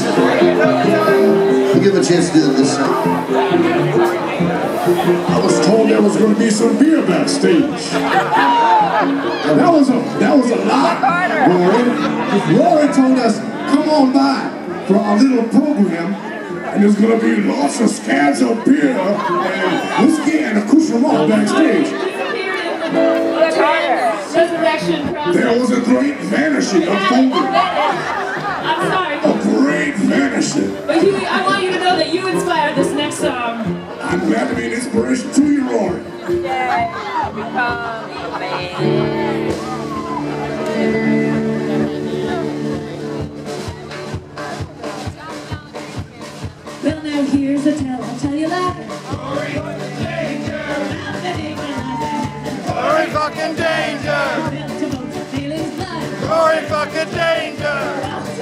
We'll give a chance to do this song. I was told there was going to be some beer backstage. That was a that was a lie, Rory. Rory told us, come on by for our little program, and there's going to be lots of scans of beer and whiskey and accoutrement backstage. There was a great vanishing unfolding. I'm sorry, vanishing. but Huey, I want you to know that you inspired this next song. I'm glad to be an inspiration to you, Rory. Well, now here's a tell, I'll tell you that. Glory fucking danger! Glory fucking danger! Glory fucking danger!